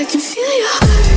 I can feel your heart.